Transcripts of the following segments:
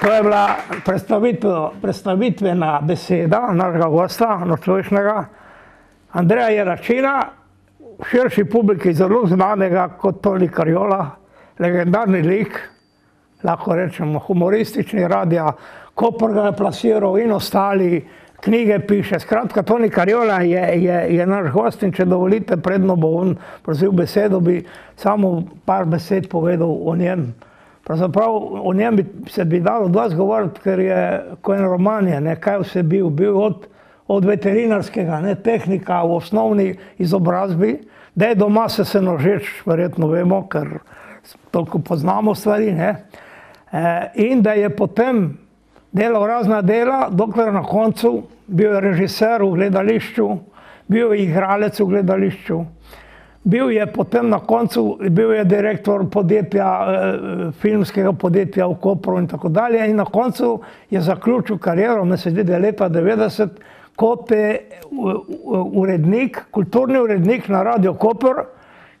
To je bila predstavitvena beseda našega gosta, nočlovišnega, Andreja Jeračina, v širši publiki zelo znanega kot Toni Karjola, legendarni lik, lahko rečemo humoristični radija, Koper ga je plasiral in ostali, knjige piše. Skratka, Toni Karjola je, naš gost in če dovolite, predno bo on prevzel besedo, bi samo par besed povedal o njem. Pravzaprav o njem bi se bi dalo dosti govoriti, ker je ko en roman je, ne, kaj vse bil, bil od, od veterinarskega, ne, tehnika v osnovni izobrazbi, da je doma se se nožeč, verjetno vemo, ker toliko poznamo stvari, ne, e, in da je potem delal razna dela, dokler na koncu bil je režiser v gledališču, bil je igralec v gledališču, bil je potem na koncu, bil je direktor podjetja, eh, filmskega podjetja v Kopru in tako dalje in na koncu je zaključil kariero, me se zdi, da je leta 90, kot je urednik, kulturni urednik na Radio Koper,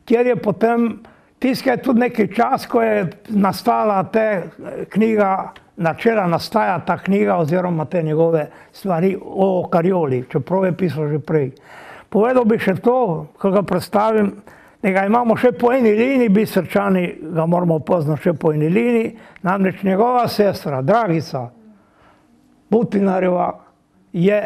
kjer je potem tiskal tudi nekaj čas, ko je nastala ta knjiga načela nastaja ta knjiga oziroma te njegove stvari o Karjoli, čeprav je pisal že prej. Povedal bi še to, ko ga predstavim, da ga imamo še po eni liniji, biserčani ga moramo poznati še po eni liniji, namreč njegova sestra, Dragica Butinarjeva, je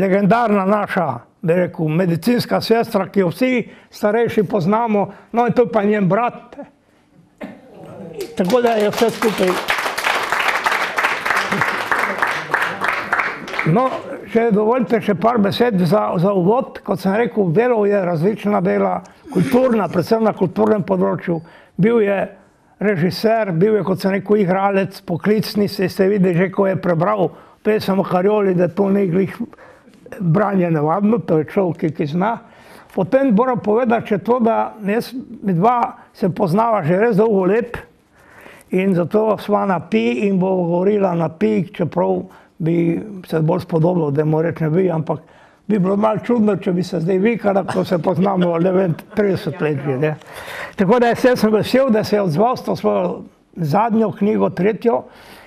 legendarna naša, bi rekel, medicinska sestra, ki jo vsi starejši poznamo, no in to pa njen brat. Tako da je vse skupaj. No, če dovolite še par besed za, za uvod, kot sem rekel, delo je različna dela, kulturna, predvsem na kulturnem področju. Bil je režiser, bil je, kot sem rekel, igralec, poklicni, se ste videli že, ko je prebral pesem o Karjoli, da to ni glih branje nevadno, to je človek, ki, ki zna. Potem moram povedati, če to, da jaz med dva se poznava že res dolgo let in zato sva na pi in bo govorila na pi, čeprav bi se bolj spodobilo, da mu rečem vi, ampak bi bilo malo čudno, če bi se zdaj vikala, ko se poznamo le vem, 30 let že. Ne. Tako da jaz sem vesel, da se je odzval s to svojo zadnjo knjigo, tretjo.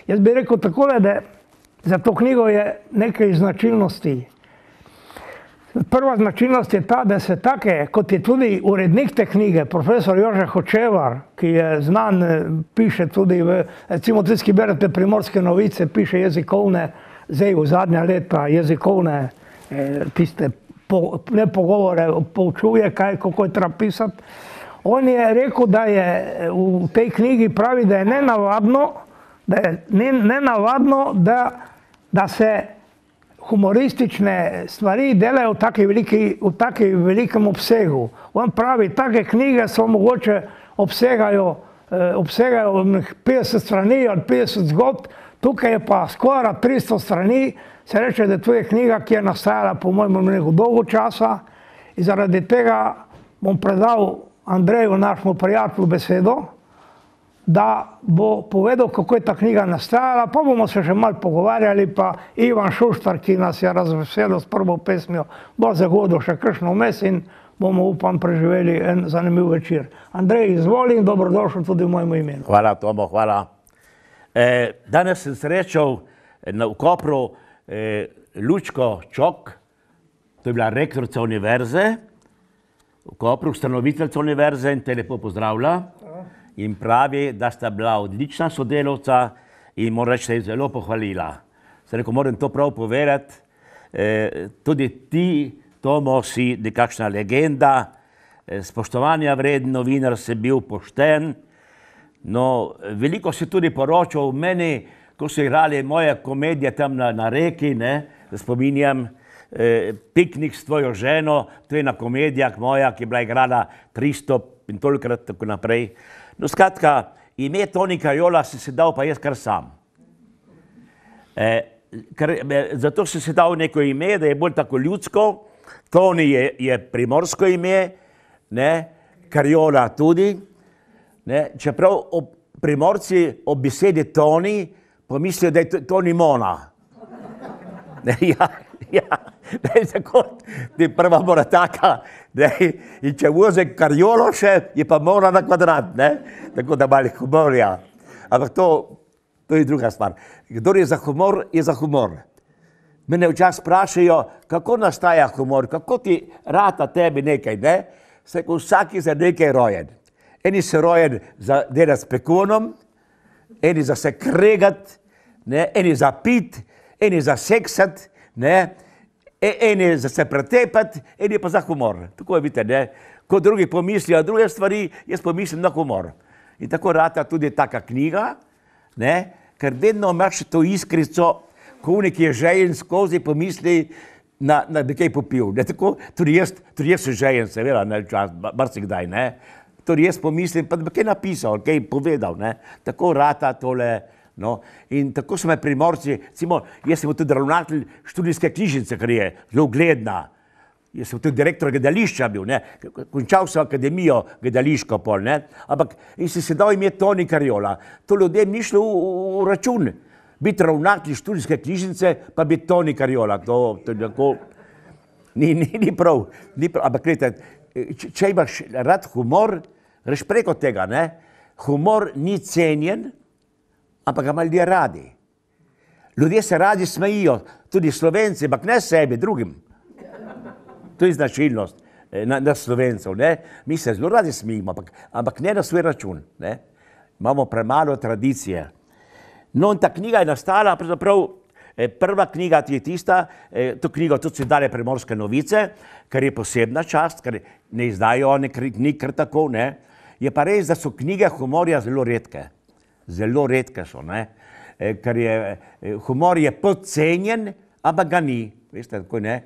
Jaz bi rekel takole, da za to knjigo je nekaj značilnosti. Prva značilnost je ta, da se take, kot je tudi urednik te knjige, profesor Jože Hočevar, ki je znan, piše tudi v, recimo, tisti, ki berete primorske novice, piše jezikovne, zdaj v zadnja leta jezikovne, eh, tiste po, ne pogovore, poučuje, kaj, kako je treba pisati. On je rekel, da je v tej knjigi pravi, da je nenavadno, da je nenavadno, da, da se humoristične stvari delajo v taki veliki, v taki velikem obsegu. On pravi, take knjige so mogoče obsegajo, eh, obsegajo 50 strani ali 50 zgodb, tukaj je pa skoraj 300 strani, se reče, da to je knjiga, ki je nastajala po mojem mnenju dolgo časa. In zaradi tega bom predal Andreju, našemu prijatelju, besedo, da bo povedal, kako je ta knjiga nastajala, pa bomo se še malo pogovarjali, pa Ivan Šuštar, ki nas je razveselil s prvo pesmijo, bo zagodil še kakšno vmes in bomo, upam, preživeli en zanimiv večer. Andrej, izvoli in dobrodošel tudi v mojem imenu. Hvala, Tomo, hvala. E, danes sem srečal na Kopru e, Lučko Čok, to je bila rektorica univerze, v Kopru, ustanoviteljica univerze in te lepo pozdravlja in pravi, da sta bila odlična sodelovca in mora reči, da je zelo pohvalila. Se rekel, moram to prav povedati, e, tudi ti, Tomo, si nekakšna legenda, e, spoštovanja vreden novinar, si bil pošten. No, veliko si tudi poročal meni, ko so igrali moje komedije tam na, na reki, ne, spominjam, e, piknik s tvojo ženo, to je ena komedija moja, ki je bila igrana 300 in tolikrat tako naprej. No, skratka, ime Toni Kajola si se dal pa jaz kar sam. E, ker, zato si se dal neko ime, da je bolj tako ljudsko. Toni je, je primorsko ime, ne? Kajola tudi. Ne? Čeprav ob, primorci ob besedi Toni pomislijo, da je Toni Mona. Ne, ja, ja, da je tako, je prva mora taka, Ne? In če vozi karjolo še, je pa mora na kvadrat, ne? tako da mali humorja. Ampak to To je druga stvar. Kdo je za humor, je za humor. Mene včasih sprašujejo, kako nastaja humor, kako ti rata tebi nekaj, ne? Se ko vsak je za nekaj rojen. Eni so rojen za delati s pekonom, eni za se kregat, ne? eni za pit, eni za seksat, ne? E, eni za se pretepati, eni pa za humor. Tako je, vidite, ne? Ko drugi pomislijo druge stvari, jaz pomislim na humor. In tako rata tudi taka knjiga, ne? ker vedno imaš to iskrico, ko neki je željen skozi pomisli, na bi kaj popil. Ne, tako, tudi, jaz, tudi jaz sem željen, seveda, ne, čas, marsikdaj, ne. Tudi jaz pomislim, pa da bi kaj napisal, kaj povedal, ne. Tako rata tole, no. In tako so me primorci, recimo, jaz sem tudi ravnatelj študijske knjižnice, kar je zelo ugledna. Jaz sem tudi direktor gledališča bil, ne. končal sem akademijo gledališko pol, ne. ampak in si se dal ime Toni Karjola. To ljudem ni šlo v, v, v račun biti ravnatelj študijske knjižnice, pa biti Toni Karjola. To, to je tako, ni, ni, ni prav. Ni prav. Ampak, gledajte, če, če imaš rad humor, greš preko tega. Ne? Humor ni cenjen, ampak ga ljudje radi. Ljudje se radi smejijo, tudi slovenci, ampak ne sebi, drugim. To je značilnost eh, na, na slovencev. Ne? Mi se zelo radi smejimo, ampak, ampak ne na svoj račun. Ne? Imamo premalo tradicije. No, in ta knjiga je nastala, pravzaprav eh, prva knjiga je tista, eh, to knjigo tudi so dale Primorske novice, ker je posebna čast, ker ne izdajo one knjig kar tako, ne. Je pa res, da so knjige humorja zelo redke. Zelo redke so, ne. Eh, ker je, humor je podcenjen, ampak ga ni, veste, tako ne.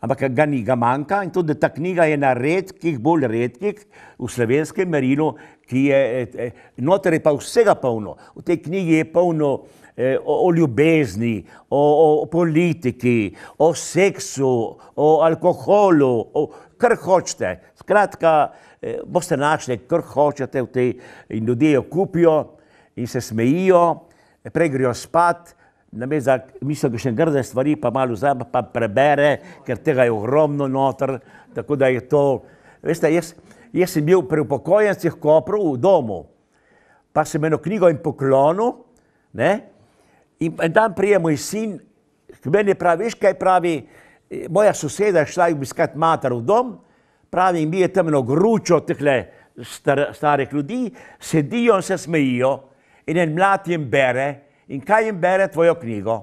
Ampak ga ni, ga manjka in tudi ta knjiga je na redkih, bolj redkih v slovenskem merilu, ki je, noter je pa vsega polno. V tej knjigi je polno eh, o, o ljubezni, o, o, o politiki, o seksu, o alkoholu, o kar hočete. Skratka, eh, boste našli, kar hočete v tej in ljudje jo kupijo in se smejijo, prej grejo spat, namesto da mislijo še grde stvari, pa malo vzame, pa prebere, ker tega je ogromno noter, tako da je to, veste, jaz, jaz sem bil pri upokojencih Kopru v domu, pa sem eno knjigo in poklonil, ne, in en dan prije moj sin, k meni pravi, veš kaj pravi, moja soseda je šla obiskat mater v dom, pravi, mi je tam eno gručo tehle star, starih ljudi, sedijo in se smejijo, in en mlad jim bere, in kaj jim bere tvojo knjigo.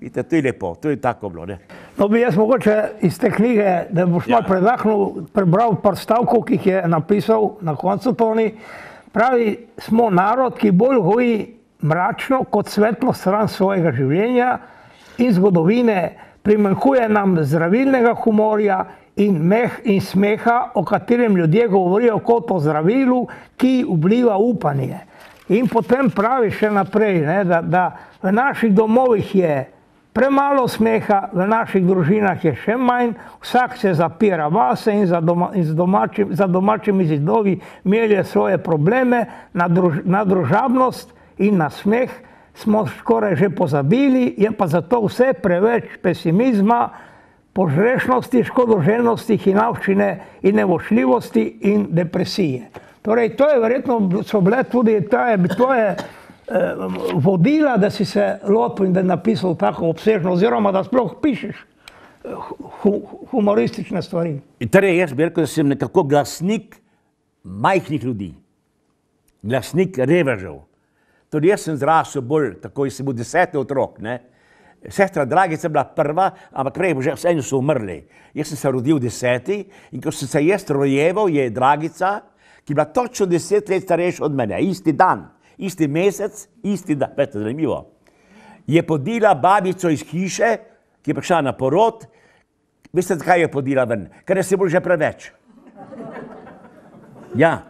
Vidite, to je lepo, to je tako bilo. Ne? No, bi jaz mogoče iz te knjige, da boš ja. malo predahnil, prebral par stavkov, ki jih je napisal na koncu Toni. Pravi, smo narod, ki bolj hoji mračno kot svetlo stran svojega življenja in zgodovine. Primanjkuje nam zdravilnega humorja in meh in smeha, o katerem ljudje govorijo kot o zdravilu, ki vpliva upanje. In potem pravi še naprej, ne, da, da v naših domovih je premalo smeha, v naših družinah je še manj, vsak se zapira vase in za, doma, in domači, za domačimi zidovi melje svoje probleme, na, druž, na družabnost in na smeh smo skoraj že pozabili, je pa zato vse preveč pesimizma, požrešnosti, škodoželjnosti, hinavščine in nevošljivosti in depresije. Torej, to je verjetno so bile tudi tvoje eh, vodila, da si se lotil in da je napisal tako obsežno, oziroma da sploh pišeš eh, hu, humoristične stvari. Torej, jaz bi rekel, da sem nekako glasnik majhnih ljudi, glasnik revežev. Tudi jaz sem zrasel bolj, tako sem bil deseti otrok. Ne? Sestra Dragica je bila prva, ampak prej že vse so umrli. Jaz sem se rodil deseti in ko sem se jaz rojeval, je Dragica, ki je bila točno deset let starejša od mene, isti dan, isti mesec, isti dan, veste, zanimivo. Je podila babico iz hiše, ki je prišla na porod, veste, zakaj je podila ven, ker je se bolj že preveč. Ja.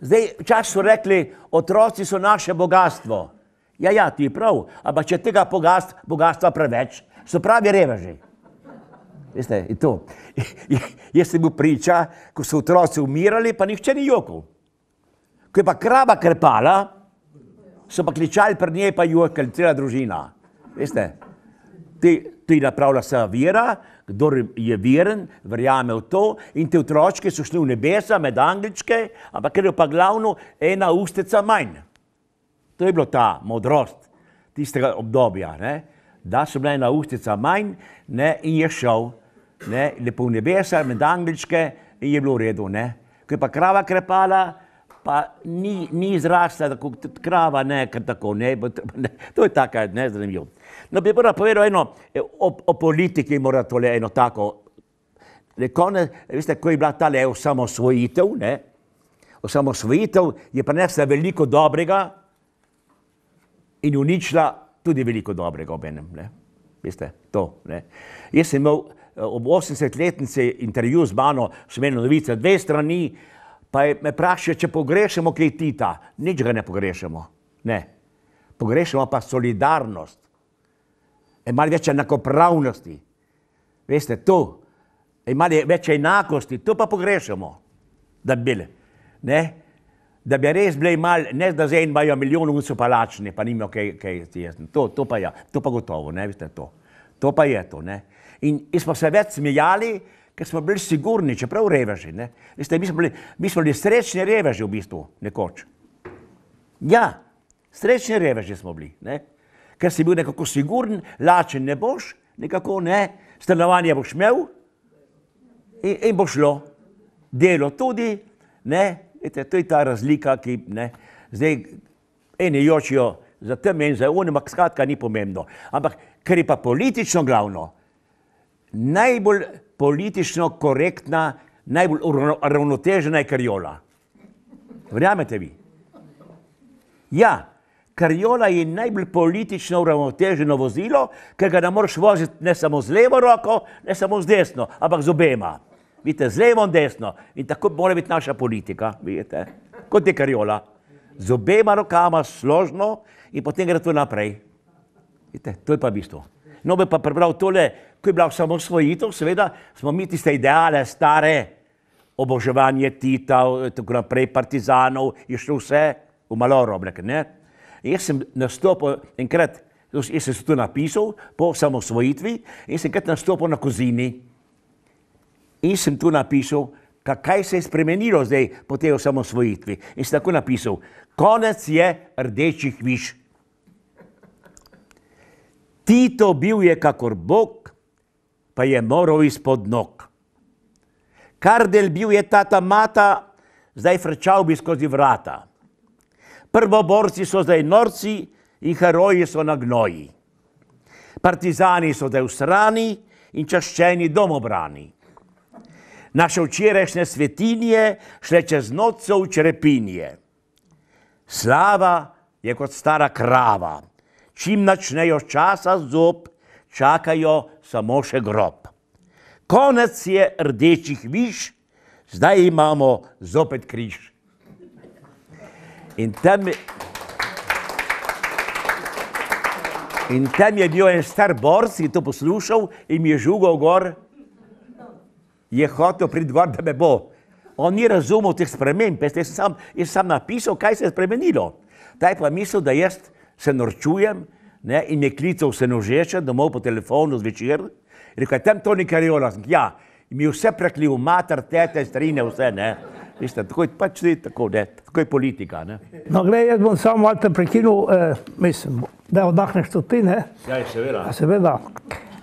Zdaj, včasih so rekli, otroci so naše bogatstvo. Ja, ja, ti je prav, ampak če tega bogatstva preveč, so pravi reveži. Veste, je to. Jaz sem bil priča, ko so otroci umirali, pa nihče ni jokal. Ko je pa krava krpala, so pa kličali pred njej, pa jokali cela družina. Veste, ti, ti napravlja se vera, kdo je veren, verjame v to in te otročke so šli v nebesa med angličke, ampak ker je pa glavno ena ustnica manj. To je bila ta modrost tistega obdobja, da so bile ena ustica manj in je šel ne? lepo v nebesa, med angličke in je bilo v redu. Ne? Ko je pa krava krepala, pa ni, ni zrasla, tako krava, ne, ker tako ne, ne. To je tako, ne, zanimivo. No, bi prvo povedal eno, eh, o, o politiki mora tole eno tako, konec, veste, ko je bila ta le osamosvojitev, ne, osamosvojitev je prinesla veliko dobrega in uničila tudi veliko dobrega ob enem, ne. Veste, to, ne. Jaz sem imel ob 80-letnici intervju z mano, imel novice, dve strani, pa je me vprašal, če pogrešamo kaj Tita. Nič ga ne pogrešamo, ne. Pogrešamo pa solidarnost, e malo več enakopravnosti. Veste, to, imali več enakosti, to pa pogrešamo, da bi bili. Ne? Da bi res bili mal, ne da zdaj imajo milijon in so pa lačni, pa nimajo kaj, kaj jesti. To, to pa je, to pa gotovo, ne, veste to. To pa je to, ne. In, in smo se več smejali, ker smo bili sigurni, čeprav reveži. Veste, mi smo bili, mi smo bili srečni reveži v bistvu, nekoč. Ja, srečni reveži smo bili, ne. Ker si bil nekako siguren, lačen ne boš, nekako ne, stanovanje boš imel, in, in bo šlo. Delo tudi, ne, Vete, to je ta razlika, ki ne, zdaj eni jočijo za tem in za unim, ampak skratka ni pomembno. Ampak ker je pa politično glavno, najbolj politično korektna, najbolj uravnotežena je karjola. Verjamete vi? Ja, karjola je najbolj politično uravnoteženo vozilo, ker ga ne moreš voziti ne samo z levo roko, ne samo z desno, ampak z obema. Vidite, z levo in desno. In tako mora biti naša politika, vidite, kot je karjola. Z obema rokama složno in potem gre to naprej. Vidite, to je pa bistvo. No, bi pa prebral tole, ko je bila osamosvojitev, seveda smo mi tiste ideale stare, oboževanje Tita, tako naprej, partizanov, je šlo vse v maloroblek, ne? In jaz sem nastopil enkrat, jaz sem se tu napisal po osamosvojitvi in sem enkrat nastopil na Kozini. In sem tu napisal, ka- kaj se je spremenilo zdaj po tej osamosvojitvi. In sem tako napisal, konec je rdečih viš. Tito bil je kakor Bog, pa je moral izpod nog. Kardel bil je tata mata, zdaj frčal bi skozi vrata. Prvoborci so zdaj norci in heroji so na gnoji. Partizani so zdaj v strani in čaščeni domobrani. Naše včerajšnje svetinje šle čez noč so v črepinje. Slava je kot stara krava, čim načnejo časa zob, čakajo samo še grob. Konec je rdečih viš, zdaj imamo zopet križ. In tam, in tam je bil en star borc, ki je to poslušal in mi je žugal gor, je hotel priti gor, da me bo. On ni razumel teh sprememb, jaz sem sam, jaz sem napisal, kaj se je spremenilo. Ta je pa mislil, da jaz se norčujem ne, in je klical se nožeče domov po telefonu zvečer. Rekel je, tam to ni kariola. Sem, Ja, in mi je vse preklil, mater, tete, strine, vse, ne. Veste, tako je pač tudi tako, ne, tako je politika, ne. No, gledaj, jaz bom samo malo te prekinil, eh, mislim, da oddahneš tudi ti, ne? Ja, seveda. A Seveda.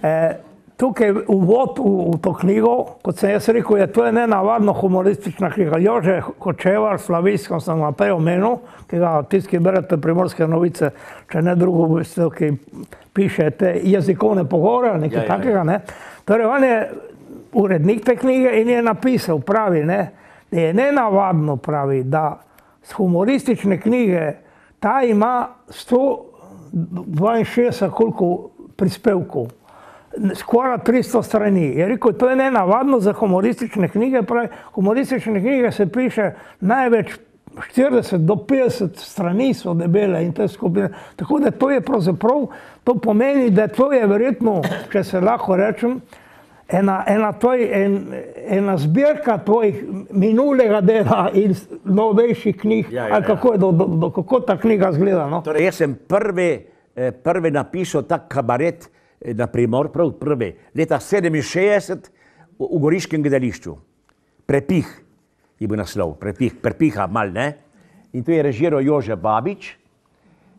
Eh, tukaj uvod v, v to knjigo, kot sem jaz rekel, je to je nenavadno humoristična knjiga. Jože Kočevar, slavijsko sem ga prej omenil, ki ga tisti, ki berete primorske novice, če ne drugo, veste, ki pišete jezikovne pogovore ali nekaj Ja, ja, ja. takega. Ne? Torej, on je urednik te knjige in je napisal, pravi, ne, da je nenavadno, pravi, da z humoristične knjige ta ima 162 koliko prispevkov, skoraj 300 strani. Je rekel, to je nenavadno za humoristične knjige, pravi, humoristične knjige se piše največ 40 do 50 strani so debele in te skupine. Tako da to je pravzaprav, to pomeni, da to je verjetno, če se lahko rečem, ena, ena, tvoj, en, ena zbirka tvojih minulega dela in novejših knjig, Ja, ja, ali ja. kako, je do, do, do, kako ta knjiga zgleda. No? Torej, jaz sem prvi, eh, prvi napisal tak kabaret eh, na primor, prav prvi, leta 67 v, v Goriškem gledališču. Prepih je bil naslov, prepih, prepiha mal, ne? In to je režiral Jože Babič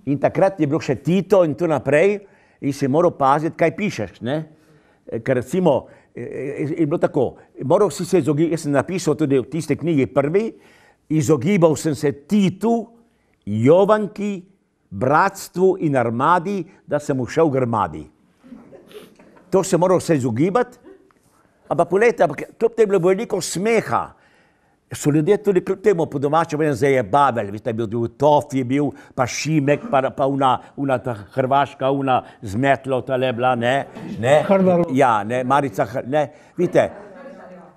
In takrat je bilo še Tito in tako naprej, in si moral paziti, kaj pišeš. Ne? E, Ker recimo, e, e, je bilo tako, moral si se izogibati, jaz sem napisal tudi v tiste knjigi prvi, izogibal sem se Titu, Jovanki, bratstvu in armadi, da sem ušel v grmadi. To se moral se izogibati, ampak ampak kljub temu je bilo veliko smeha. So ljudje tudi kljub temu po domačem povedali, zdaj je Babel, veste, bil, bil Tof je bil, pa Šimek, pa, pa una, una ta Hrvaška, una zmetlo, ta le bila, ne, ne. Ja, ne, Marica, ne, vidite,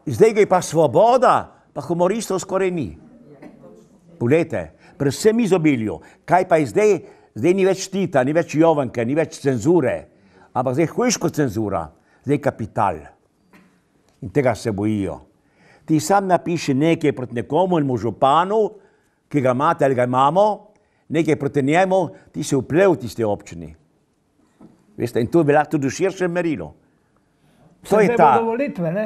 zdaj je pa svoboda, pa humoristov skoraj ni. Poglejte, pri vsem izobilju, kaj pa je zdaj, zdaj ni več Tita, ni več Jovanke, ni več cenzure, ampak zdaj je hujško cenzura, zdaj je kapital. In tega se bojijo. Ti sam napiši nekaj proti nekomu in mu županu, ki ga imate ali ga imamo, nekaj proti njemu, ti si vplev v tiste občini. Veste, in to velja tudi v širšem merilu. To je Zdaj ta. volitve, ne?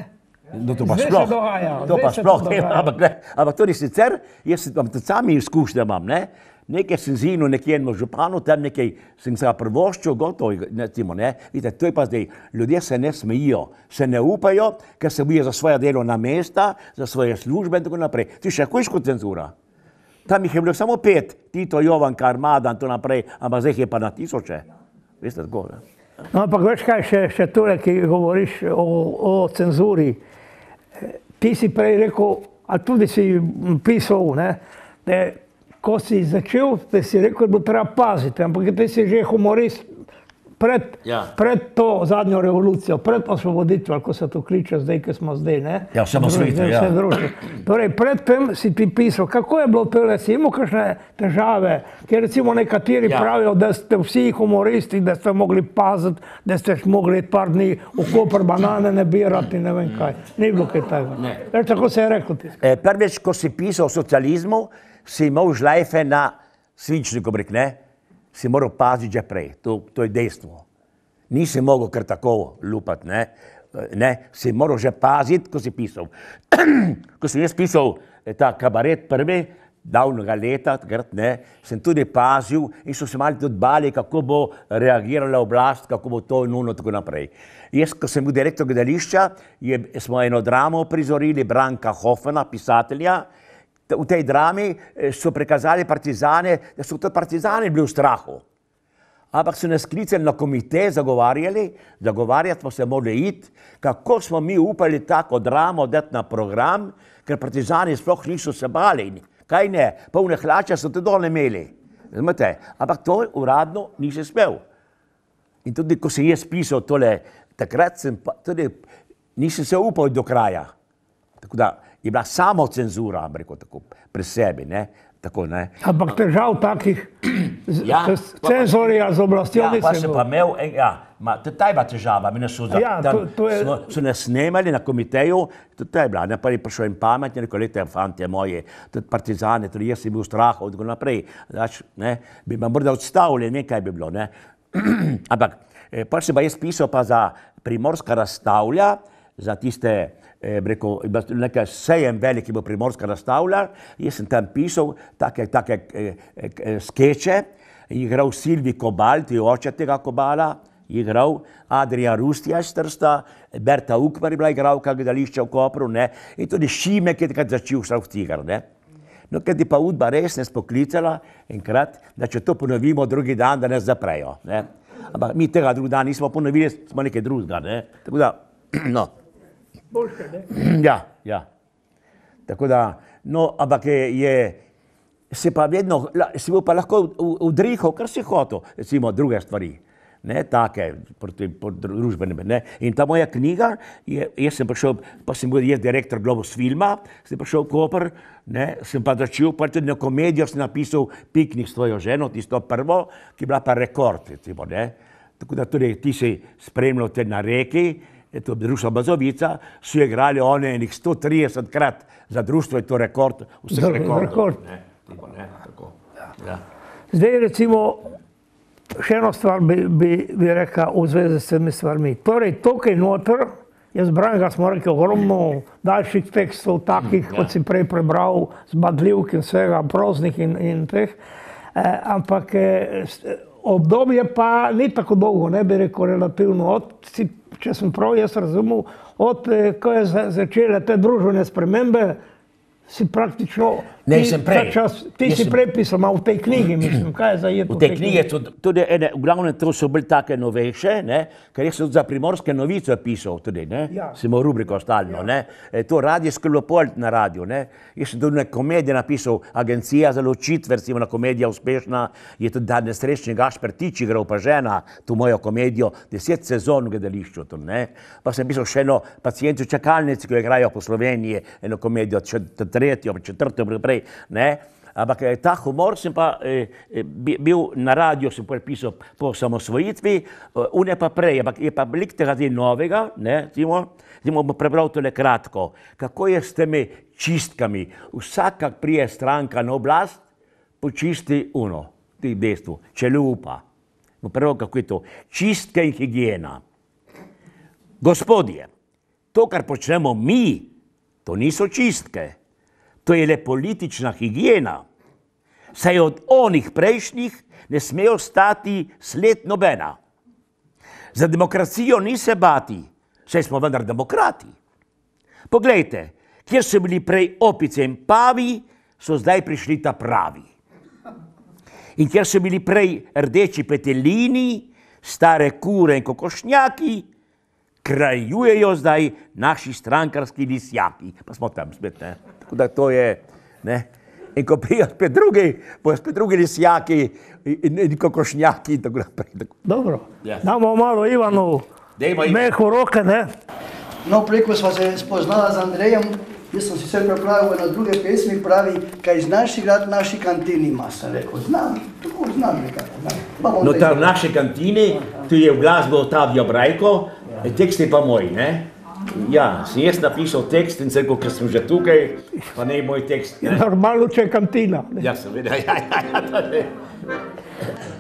No, to pa Zdaj se sploh. dogaja, To pa sploh. dogaja. Ampak, ne, ampak tudi sicer, jaz imam tudi sami izkušnje, imam, ne? Nekaj sem zinil nekje enemu županu, tam nekaj sem se prvoščil, gotovo, ne, timo, ne. Vidite, to je pa zdaj, ljudje se ne smejijo, se ne upajo, ker se bojijo za svoja delovna mesta, za svoje službe in tako naprej. Je še hujško cenzura. Tam jih je bilo samo pet, Tito, Jovanka, Armada in tako naprej, ampak zdaj jih je pa na tisoče. Veste, tako, ne? No, ampak veš kaj, še, še tole, ki govoriš o, o cenzuri. Ti si prej rekel, a tudi si pisal, ne, da ko si začel, da si rekel, da bo treba paziti, ampak ti si že humorist pred, Ja. pred to zadnjo revolucijo, pred osvoboditvijo, ko se to kliče zdaj, ki smo zdaj. Ne? Ja, osamosvojitev, Zdaj ja. družbe. Torej, predtem si ti pisal, kako je bilo tole, si imel kakšne težave, ker recimo nekateri Ja. pravijo, da ste vsi humoristi, da ste mogli paziti, da ste mogli par dni v Koper banane ne birati, ne vem kaj. Ni bilo kaj takega. Ne. Veš, tako se je rekel ti. E, prvič, ko si pisal o socializmu, si imel žlajfe na svinčniku, brek, ne? Si moral paziti že prej, to, to je dejstvo. Nisi mogel kar tako lupati, ne? Ne? Si moral že paziti, ko si pisal. ko sem jaz pisal eh, ta kabaret prvi, davnega leta, takrat, ne, sem tudi pazil in so se mali tudi bali, kako bo reagirala oblast, kako bo to in uno tako naprej. Jaz, ko sem bil direktor gledališča, je, smo eno dramo prizorili Branka Hoffena, pisatelja. V tej drami eh, so prikazali partizane, da so tudi partizani bili v strahu. Ampak so nas klicali na komite, zagovarjali, zagovarjati smo se morali iti, kako smo mi upali tako dramo dati na program, ker partizani sploh niso se bali. Kaj ne, polne hlače so tudi dol imeli. Razumete? Ampak to uradno nisi smel. In tudi, ko sem jaz pisal tole, takrat sem pa tudi, nisem se upal do kraja. Tako da je bila samo cenzura, rekel tako, pri sebi, ne? Tako, ne? Ampak težav takih Ja. ja. cenzorja z oblastjo Ja, pa nisem sem imel. pa imel, en- ja, ma, ta je bila težava, mi nas so, za, Ja, to- to je- smo, so nas snemali na komiteju, ta je bila, ne pa je prišel en pamet, in rekel, lete, fantje moje, tudi partizani, tudi jaz sem bil v strahu, in tako naprej, dač, ne, bi me morda odstavili, ne vem, kaj bi bilo, ne. Ampak, eh, pa sem pa jaz pisal pa za primorska razstavlja, za tiste, bi rekel, je nekaj sejem veliki bo primorska razstavlja, jaz sem tam pisal take, take eh, eh, skeče, igral Silvi Kobal, ti oče tega Kobala, igral Adrian Rustija iz Trsta, Berta Ukmar je bila igralka gledališča v Kopru, ne, in tudi Šimek je takrat začel šel v Cigar, ne. No, ker ti pa Udba res ne spoklicala enkrat, da če to ponovimo drugi dan, da nas zaprejo. Ne? Ampak mi tega drugi dan nismo ponovili, smo nekaj drugega. Ne? Tako da, no. Boljše, ne? Ja, ja. Tako da, no, ampak je, je se pa vedno, si bil pa lahko udrihal, kar si hotel, recimo druge stvari. Ne, take, proti, proti družbenim. Ne. In ta moja knjiga, je, jaz sem prišel, pa sem bil jaz direktor Globus filma, sem prišel v Koper, ne, sem pa začel, pa tudi na komedijo sem napisal Piknik s tvojo ženo, tisto prvo, ki je bila pa rekord, recimo, ne. Tako da tudi ti si spremljal te na reki, je to društvo Bazovica, so igrali one enih 130 krat za društvo, je to rekord vseh Za- rekordov. rekord. Ne, tipo, ne, tako. Ja. Zdaj, recimo, še eno stvar bi, bi, bi rekel v zvezi s temi stvarmi. Torej, tukaj noter, jaz bram, da smo rekli ogromno daljših tekstov, takih, ja. ja. kot si prej prebral, zbadljivk in vsega, proznih in, in teh. Eh, ampak eh, obdobje pa ni tako dolgo, ne bi rekel relativno. Od, si, če sem prav jaz razumel, od eh, ko je za, začele te družbene spremembe, si praktično. Ne, ti sem prej. Čas, ti Jaz si sem- prej pisal, v tej knjigi, mislim, kaj je zajeto. V te knjige so tudi ene, v glavnem to so bile take novejše, ne, ker sem za primorske novice pisal tudi, ne, Ja. sem imel rubriko stalno, ne, e, to radijsko Leopold na radiju, ne, jaz sem tudi na komedije napisal, Agencija za ločitve, recimo na komedija uspešna, je tudi dan nesrečni Gašper Tič igral pa žena, tu mojo komedijo, deset sezon v gledališču, tu, ne, pa sem pisal še eno pacijentu čakalnici, ki jo igrajo po Sloveniji, eno komedijo, tretjo, četrto, prej, ne, Ampak eh, ta humor sem pa eh, eh, bi- bil na radiju, sem pisal po samosvojitvi, eh, une pa prej, ampak je pa velik tega zdaj novega, ne, Timo, Timo bom prebral tole kratko. Kako je s temi čistkami? Vsaka prije stranka na oblast, počisti uno, ti dejstvo, če le upa. Bom prebral, kako je to. Čistka in higiena. Gospodje, to, kar počnemo mi, to niso čistke, to je le politična higiena. Saj od onih prejšnjih ne sme ostati sled nobena. Za demokracijo ni se bati, saj smo vendar demokrati. Poglejte, kjer so bili prej opice in pavi, so zdaj prišli ta pravi. In kjer so bili prej rdeči petelini, stare kure in kokošnjaki, krajujejo zdaj naši strankarski lisjaki. Pa smo tam spet, ne. Tako da to je, ne. In ko prijajo spet drugi, bojo spet drugi lisjaki in, in kokošnjaki in tako naprej. Dobro. Ja. Damo malo Ivanu, Dajmo Ivan. meh v roke, ne? No, preko sva se spoznala z Andrejem, jaz sem sicer pripravil eno druge pesmi, pravi, kaj znaš igrati v naši kantini, ima sem rekel, znam, tako znam nekako. znam. No, zdaj ta v naši kantini, tu je v glasbo Otavijo Brajko, tekst je pa moj, ne? Ja, sem jaz napisal tekst in rekel, ker sem že tukaj, pa ne moj tekst. Ne? Normalno, če je kantina. ne. Ja, seveda, ja, ja, ja,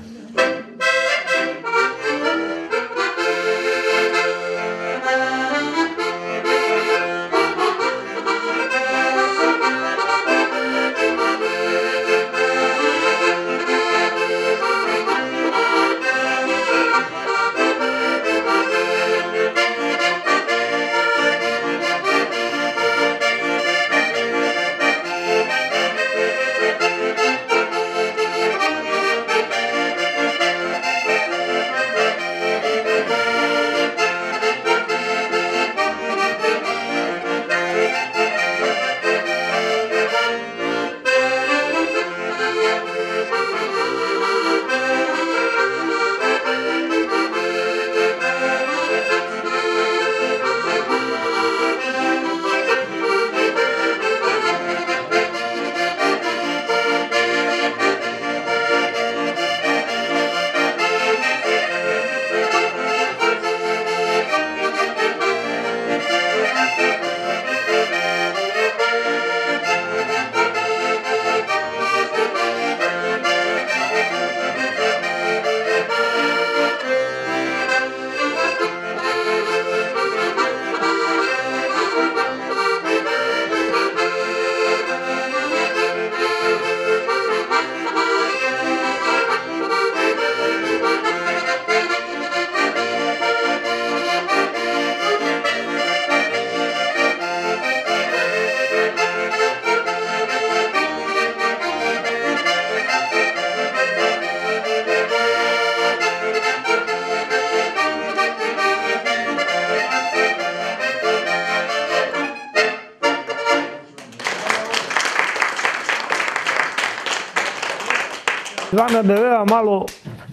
veva malo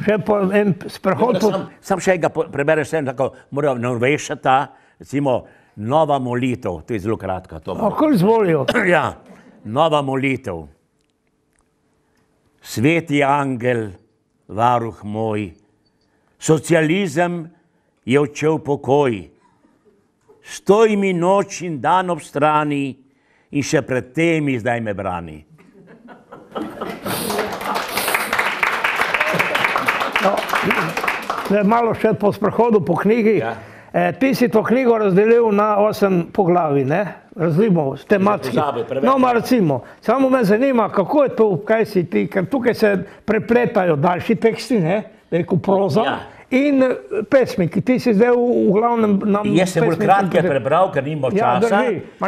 še po en sprehod. Po... Sam, sam še enega prebereš, sem tako, moram norvešata, recimo, nova molitev, to je zelo kratka. Lahko izvolijo. Ja, nova molitev. Sveti angel, varuh moj, socializem je odšel v pokoj. Stoj mi noč in dan ob strani in še pred temi zdaj me brani. Zdaj malo še po sprehodu po knjigi. Ja. E, ti si to knjigo razdelil na osem poglavij, ne? razdelimo tematski. No, ma recimo, samo me zanima, kako je to, kaj si ti, ker tukaj se prepletajo daljši teksti, ne, rekel proza. Ja. In eh, pesmi, ki ti si zdaj v, v glavnem nam. Jaz sem bolj kratke koncentriral. prebral, ker nimam Ja, časa.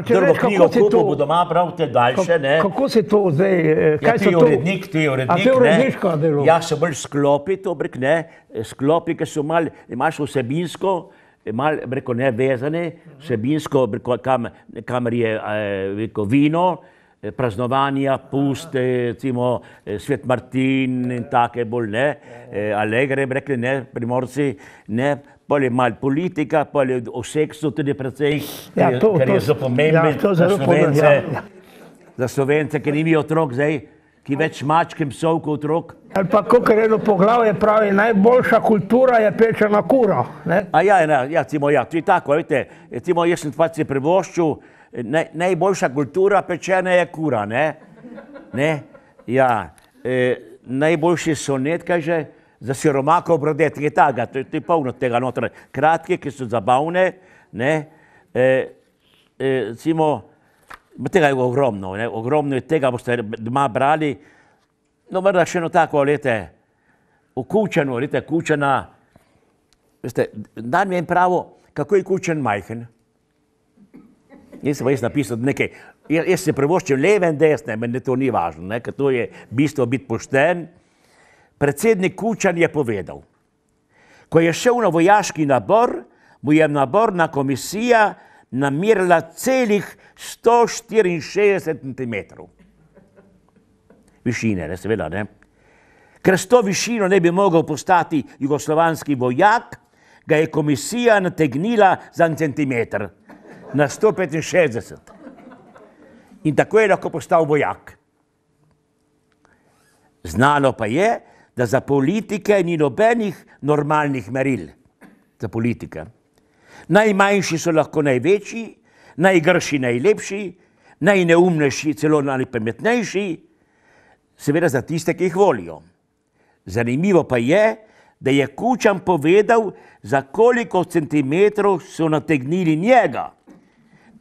Drugo veš, knjigo kupil, to- bo doma bral te daljše. Ne? Kako si to zdaj? eh, Ja, Kaj ti so je to? urednik, ti je urednik. A ti je uredniško delo? Ja, se bolj sklopi to, brek, ne, sklopi, ki so mal, imaš vsebinsko, mal, breko, ne vezane, vsebinsko, breko, kam, kamer je eh, rekel, vino, praznovanja, puste, recimo eh, Svet Martin in take bolj ne, eh, alegre, bi rekli, ne, primorci, ne, pol je mal politika, pol je o seksu tudi precej, Ja, ker to- ker je zelo pomemben ja, za pomembno, Slovence, ja, ja. za Slovence, ki nimajo otrok zdaj, ki več mačkem psov kot otrok. Ali pa, kot eno poglavje, pravi, najboljša kultura je pečena kura. Ne? A ja, ja, ja, cimo, ja, je tako, vidite, recimo, jaz sem pač si privoščil, naj, najboljša kultura pečena je kura, ne? ne? Ja, e, najboljši sonet, kaže, za siromako brodet, je taga, to, to je polno tega noter, kratke, ki so zabavne, ne? E, e, recimo, ma tega je ogromno, ne? ogromno je tega, boste doma brali, no, morda še eno tako, lete, v kučenu, vidite, kučena, Veste, dan mi je pravo, kako je kučen majhen. Jaz sem pa jaz napisal nekaj, jaz, jaz se prevoščam leve in desne, meni to ni važno, ne, ker to je bistvo biti pošten. Predsednik Kučan je povedal, ko je šel na vojaški nabor, mu je naborna komisija namirila celih 164 cm. Višine, ne, seveda, ne. Ker s to višino ne bi mogel postati jugoslovanski vojak, ga je komisija nategnila za en centimeter na 165. In tako je lahko postal vojak. Znano pa je, da za politike ni nobenih normalnih meril. Za politike. Najmanjši so lahko največji, najgrši najlepši, najneumnejši celo najpametnejši, seveda za tiste, ki jih volijo. Zanimivo pa je, da je Kučan povedal, za koliko centimetrov so nategnili njega.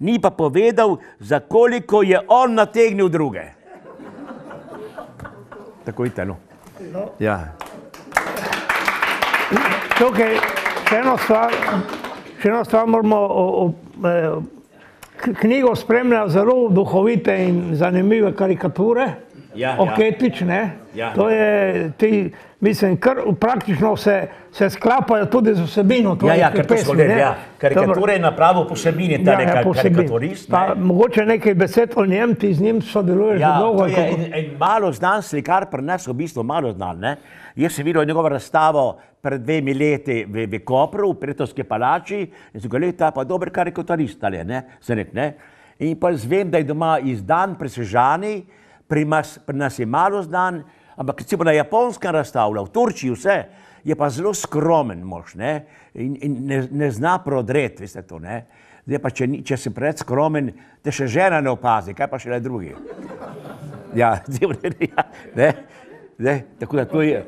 Ni pa povedal, za koliko je on nategnil druge. Tako je telo. Ja. Tukaj še eno stvar, še eno stvar moramo o, o, eh, knjigo spremlja zelo duhovite in zanimive karikature. Ja, ja. Oketične. Ja. To je, ti, mislim, kar praktično se, se sklapajo tudi z vsebino. Ja, ja, ker pesmi, ne. Ja. Karikature je napravil posebini, ta Ja, ja, ja, posebej. karikaturist. Pa, ne. mogoče nekaj besed o njem, ti z njim sodeluješ Ja, dolgo. je kako- en, en malo znan slikar, pri nas v bistvu malo znan. Ne? Jaz sem videl njegovo razstavo pred dvemi leti v, v Kopru, v Pretovski palači in sem rekel, ta pa dober karikaturist ali ne, se nek, ne. In pa zvem, da je doma izdan pri Sežani, pri, mas, pri nas je malo znan, ampak recimo na Japonskem razstavlja, v Turčiji vse, je pa zelo skromen mož, ne, in, in ne, ne zna prodret, veste to, ne. Zdaj pa, če, ni, če si pred skromen, te še žena ne opazi, kaj pa še le drugi. Ja, ja, ne, ne, tako da to je.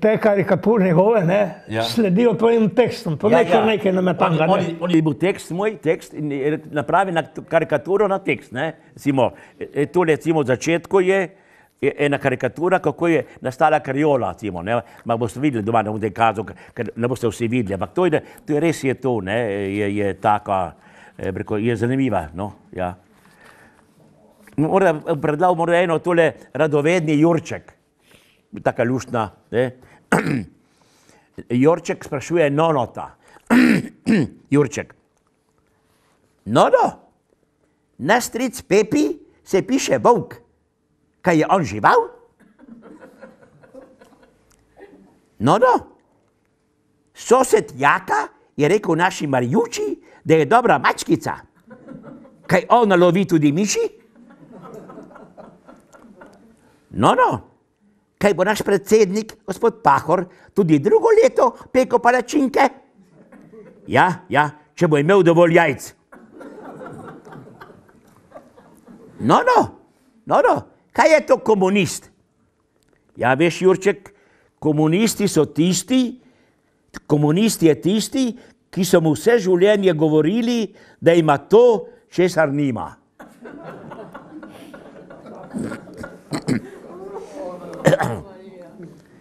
Te karikature njegove ne, Ja. sledijo tvojim tekstom. To ja, nekaj, nekaj nametanga. On, ne. on, on je bil tekst, moj tekst in je napravi na karikaturo na tekst. Ne? Recimo, e, e, to recimo v začetku je, je ena karikatura, kako je nastala kariola. Recimo, ne? Ma boste videli doma, ne bom zdaj kazal, ker- ne boste vsi videli. Ampak to je, to je res je to, ne? je, je taka, bi rekel, je zanimiva. No? Ja. Mora, predlagal mora eno tole radovedni Jurček, taka luštna. Jurček sprašuje nonota. Jurček. Nono, na stric Pepi se piše volk. Kaj je on žival? Nono, sosed Jaka je rekel naši Marjuči, da je dobra mačkica. Kaj ona lovi tudi miši? No, no, kaj bo naš predsednik, gospod Pahor, tudi drugo leto peko palačinke? Ja, ja, če bo imel dovolj jajc. No, no, no, no, kaj je to komunist? Ja, veš, Jurček, komunisti so tisti, komunist je tisti, ki so mu vse življenje govorili, da ima to, česar nima.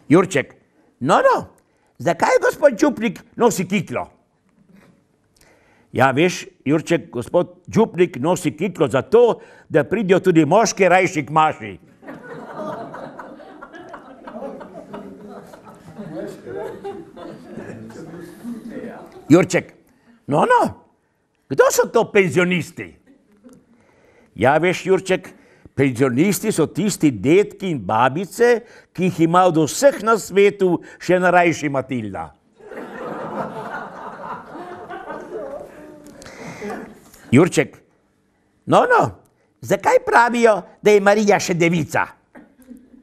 Jurček, no, no, zakaj gospod Čupnik nosi kiklo? Ja, veš, Jurček, gospod Čupnik nosi kiklo zato, da pridijo tudi moški rajši k maši. Jurček, no, no, kdo so to penzionisti? Ja, veš, Jurček, penzionisti so tisti detki in babice, ki jih ima od vseh na svetu še narajši Matilda. Jurček, no, no, zakaj pravijo, da je Marija še devica?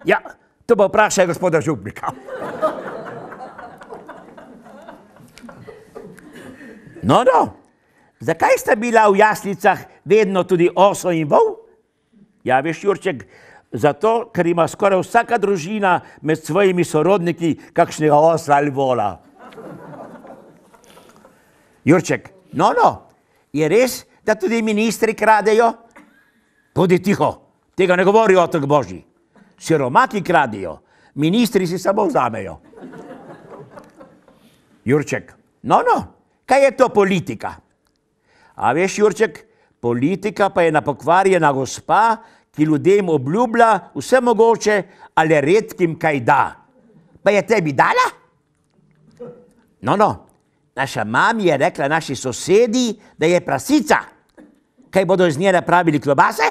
Ja, to pa vprašaj gospoda Župnika. No, no, zakaj sta bila v jaslicah vedno tudi oso in vol? Ja, veš, Jurček, zato, ker ima skoraj vsaka družina med svojimi sorodniki kakšnega osla ali vola. Jurček, no, no, je res, da tudi ministri kradejo? Bodi tiho, tega ne govori otok Božji. Siromaki kradijo, ministri si samo vzamejo. Jurček, no, no, kaj je to politika? A veš, Jurček, politika pa je napokvarjena gospa, ki ljudem obljublja vse mogoče, ali redkim kaj da. Pa je tebi dala? No, no, naša mama je rekla naši sosedi, da je prasica. Kaj bodo iz nje napravili klobase?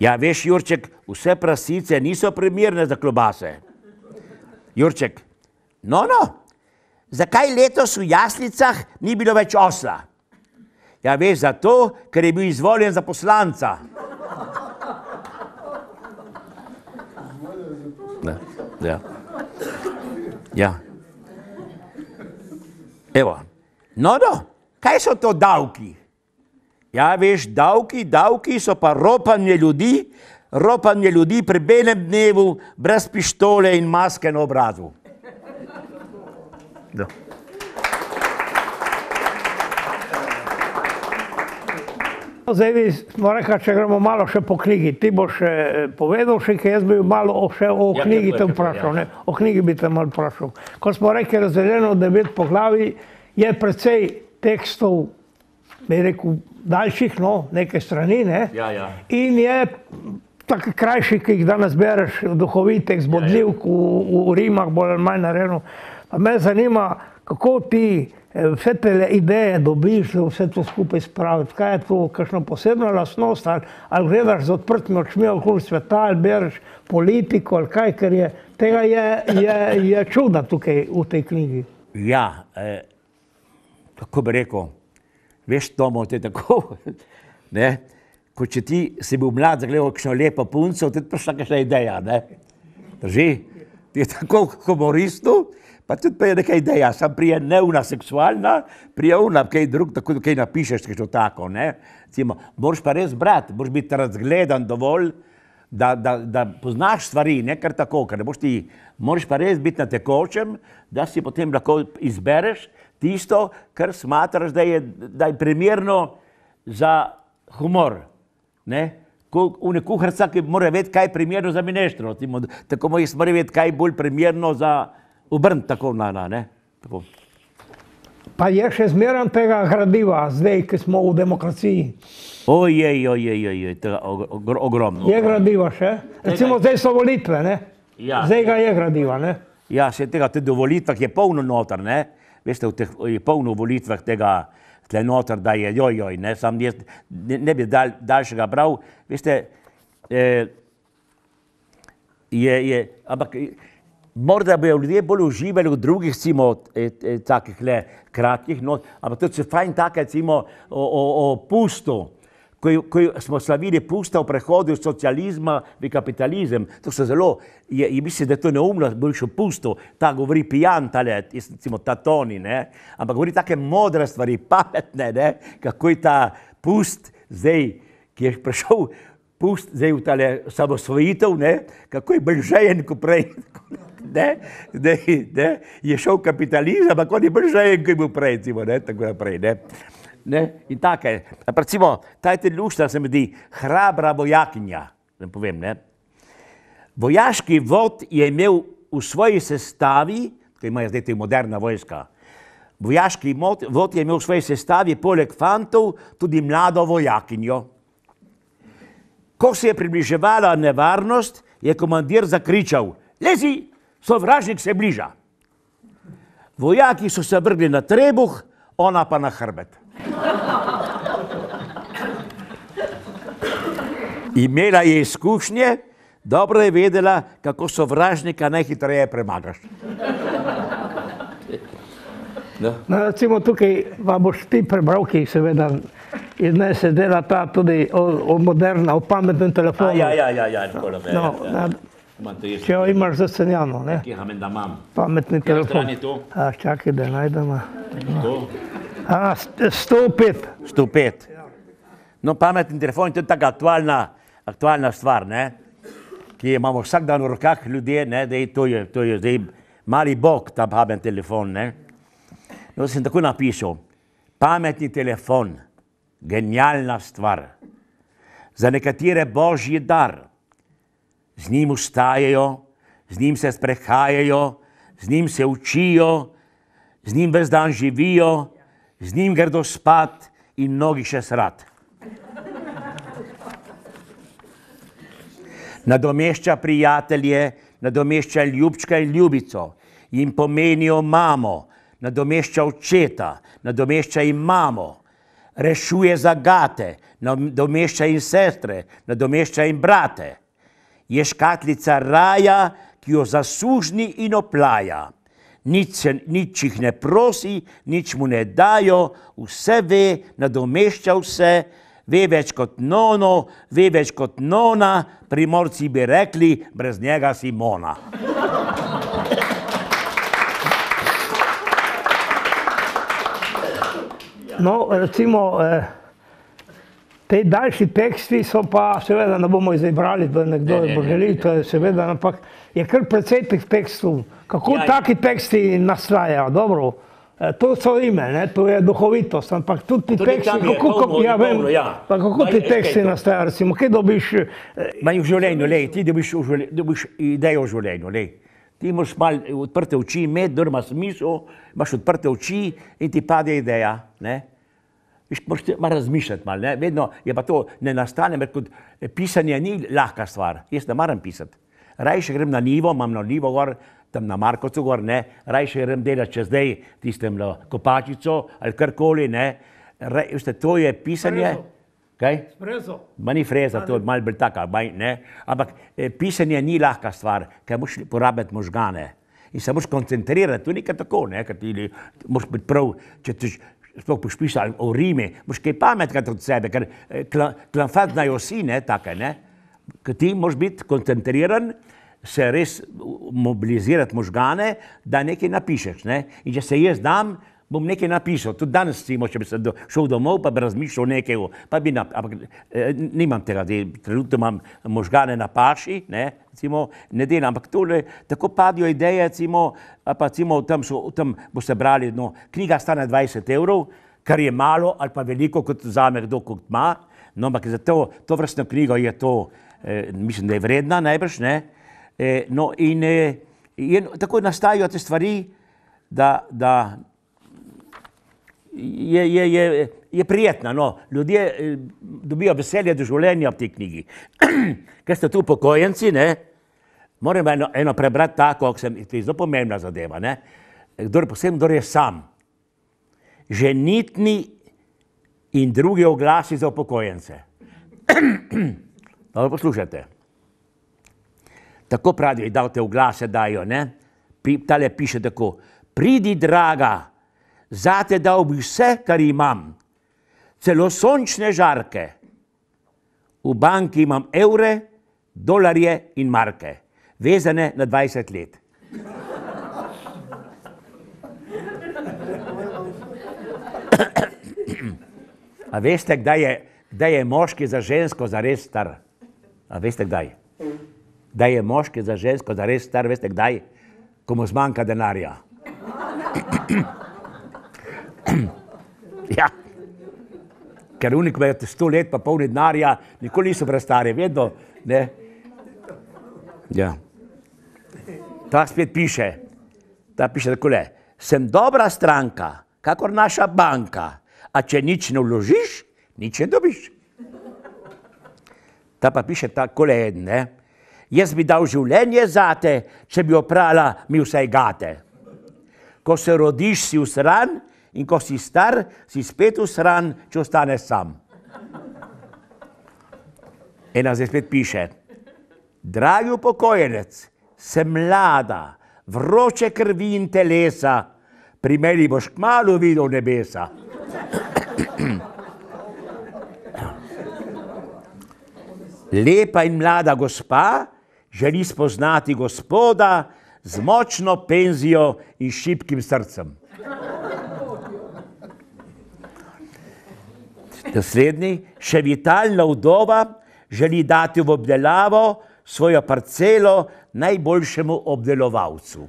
Ja, veš, Jurček, vse prasice niso primerne za klobase. Jurček, no, no, zakaj letos v jaslicah ni bilo več osla? Ja, veš, zato, ker je bil izvoljen za poslanca. Ne, ja. ja. Evo. No, no, kaj so to davki? Ja, veš, davki, davki so pa ropanje ljudi, ropanje ljudi pri belem dnevu, brez pištole in maske na obrazu. Da. Zdaj smo rekli, če gremo malo še po knjigi. Ti boš eh, povedal še, kaj jaz bi malo o, še o Ja, knjigi te vprašal. ja. Ne? O knjigi bi te malo vprašal. Ko smo rekli razdeljeno devet poglavij, je precej tekstov, bi rekel, daljših, no, neke strani, ne? Ja, ja. In je tako krajši, ki jih danes bereš, duhovitek, zbodljivk v, v Rimah, bolj ali manj narejeno. Pa me zanima, kako ti vse te ideje dobiš, da vse to skupaj spraviti. Kaj je to, kakšna posebna lastnost, ali, ali gledaš z odprtimi očmi okoli sveta, ali bereš politiko, ali kaj, ker je tega je, je, je čuda tukaj v tej knjigi. Ja, eh, kako bi rekel, veš, Tomo, te tako. Ne? Kot če ti si bil mlad, zagledal kakšno lepo punco, ti je prišla kakšna ideja. Drži? Ti je tako humoristu, pa tudi je neka ideja, sam prije neuna seksualna, prije una kaj drug, tako da kaj napišeš, kaj tako. Ne? Cimo, moraš pa res brati, moraš biti razgledan dovolj, da, da, da poznaš stvari, ne kar tako, ker ne boš ti, moraš pa res biti na tekočem, da si potem lahko izbereš tisto, kar smatraš, da je, da je primerno za humor. Ne? V kuharca, ki mora vedeti, kaj je primerno za mineštro, tako mora vedeti, kaj je bolj primerno za obrn, tako na, na ne. Tako. Pa je še zmeraj tega gradiva, zdaj, ki smo v demokraciji. Ojej, ojej, ojej, to je ogr- ogromno. Je gradiva še? Recimo zdaj so volitve, ne? Ja. Zdaj ga je gradiva, ne? Ja, še tega tudi v volitvah je polno noter, ne? Veste, v teh, je polno v volitvah tega tle noter, da je jojoj, ne? Sam jaz ne, ne bi dal, daljšega bral. Veste, eh, je, je, ampak eh, morda bi ljudje bolj uživali v drugih, recimo, eh, eh, takih le kratkih not, ampak tudi se fajn take, recimo, o, o, o pustu, ko, ko smo slavili pusta v prehodu iz socializma v kapitalizem, to so zelo, je, je mislim, da je to neumno, boljše pusto, ta govori pijan, tale, jaz recimo ta toni, ne, ampak govori take modre stvari, pametne, ne, kako je ta pust zdaj, ki je prišel, pust zdaj v tale samosvojitev, ne, kako je bolj žejen kot prej. Ne, ne, ne, je šel kapitalizem, ampak on je bil že en, ki je bil prej, recimo, ne, tako naprej. Ne. Ne, in tako je. Recimo, ta je lušta, se mi zdi, hrabra vojakinja. Povem, ne. Vojaški vod je imel v svoji sestavi, ki ima zdaj moderna vojska, vojaški vod je imel v svoji sestavi poleg fantov tudi mlado vojakinjo. Ko se je približevala nevarnost, je komandir zakričal: Lezi, sovražnik se bliža. Vojaki so se vrgli na trebuh, ona pa na hrbet. Imela je izkušnje, dobro je vedela, kako sovražnika najhitreje premagaš. No. No, recimo tukaj vam boš ti prebral, ki seveda iz ne se dela ta tudi o, o moderna, o pametnem telefonu. A, ja, ja, ja, ja, tako da no, ja. Na, Če jo imaš zacenjeno, ne? Kje imam, da imam? Pametni telefon. strani je to? A, čakaj, da najdemo. To? A, st- 105. 105. No, pametni telefon je tudi taka aktualna, aktualna stvar, ne? ki jo imamo vsak dan v rokah ljudje, ne? da je to, je, to je zdaj mali bog, ta pametni telefon. Ne? No, sem tako napisal, pametni telefon, genialna stvar, za nekatere božji dar. Z njim vstajajo, z njim se sprehajajo, z njim se učijo, z njim ves dan živijo, z njim gredo spat in mnogi še srat. Nadomešča prijatelje, nadomešča ljubčka in ljubico, jim pomenijo mamo, nadomešča očeta, nadomešča jim mamo, rešuje zagate, nadomešča jim sestre, nadomešča jim brate. Je škatlica raja, ki jo zasužni in oplaja. Nič, se, nič jih ne prosi, nič mu ne dajo, vse ve, nadomešča vse, ve več kot nono, ve več kot nona, primorci bi rekli, brez njega Simona. No, recimo, eh, te daljši teksti so pa, seveda ne bomo izbrali, da nekdo Ne, ne, bo želel, to je seveda, ampak je kar precej teh tekstov. Kako Ja, ja. taki teksti nastajajo? Dobro, eh, to so ime, ne? to je duhovitost, ampak tudi ti Tudi teksti, kako, kako, polno- ja, vem, polno, ja. pa kako ti teksti kaj nastajajo, recimo, kje dobiš, eh, Ma v življenju, lej, ti dobiš, življenju, dobiš idejo v življenju. Lej. Ti moraš malo odprte oči da imaš smisel, imaš odprte oči in ti pade ideja. Ne? Viš, moraš malo razmišljati, malo, ne? vedno je pa to, ne nastane, ker kot pisanje ni lahka stvar. Jaz ne maram pisati. Rajše grem na nivo, imam na nivo gor, tam na Markovcu gor, ne, rajše grem delati čez zdaj tistem no, kopačico ali karkoli, ne. Raj, veste, to je pisanje. Frezo. Kaj? Brezo. Ma ni freza, to je malo bolj taka, manj, ne? ampak eh, pisanje ni lahka stvar, ker moraš porabiti možgane in se moraš koncentrirati, to ni kar tako, ne? ker ti moraš biti prav, če ti sploh boš pisal o Rimi, moraš kaj pametnega od sebe, ker eh, kla- klamfat znajo vsi, ne, take, ne? Ker ti moraš biti koncentriran, se res mobilizirati možgane, da nekaj napišeš. Ne? In če se jaz dam, bom nekaj napisal. Tudi danes, recimo, če bi se do, šel domov, pa bi razmišljal nekaj, o- pa bi nap, ampak eh, nimam tega, zdaj, trenutno imam možgane na paši, ne, recimo, ne delam, ampak tole, tako padijo ideje, recimo, pa recimo, tam, so, tam boste brali, no, knjiga stane 20 evrov, kar je malo ali pa veliko, kot vzame kdo, kot ima, no, ampak za to, to vrstno knjigo je to, eh, mislim, da je vredna najbrž, ne, eh, no, in, eh, in tako nastajajo te stvari, da, da je, je, je, je prijetna. No. Ljudje eh, dobijo veselje do življenja v tej knjigi. Ker ste tu pokojnici, ne, moram eno, eno prebrati tako, ki se mi zdi zelo pomembna zadeva. Ne. Kdor, posebno, kdor je sam. Ženitni in drugi oglasi za upokojence. Dobro poslušajte. Tako pravijo, da te oglase dajo. Ne? Tale piše tako: Pridi, draga, zate dal bi vse, kar imam, celo sončne žarke. V banki imam evre, dolarje in marke, vezane na 20 let. A veste, kdaj je, kdaj je moški za žensko zares star? A veste kdaj? Da je moški za žensko zares star, veste kdaj? ko mu zmanjka denarja. Ja. Ker unik ima sto let, pa polni denarja, nikoli niso prestari, vedno. Ne? Ja. Ta spet piše, ta piše takole, sem dobra stranka, kakor naša banka, a če nič ne vložiš, nič ne dobiš. Ta pa piše takole en, ne? Jaz bi dal življenje zate, če bi oprala mi vse gate. Ko se rodiš, si usran in ko si star, si spet usran, če ostaneš sam. Ena zdaj spet piše, dragi upokojenec, sem mlada, vroče krvi in telesa, pri meni boš kmalo videl nebesa. Lepa in mlada gospa želi spoznati gospoda z močno penzijo in šibkim srcem. Naslednji, še vitalna vdova želi dati v obdelavo svojo parcelo najboljšemu obdelovalcu.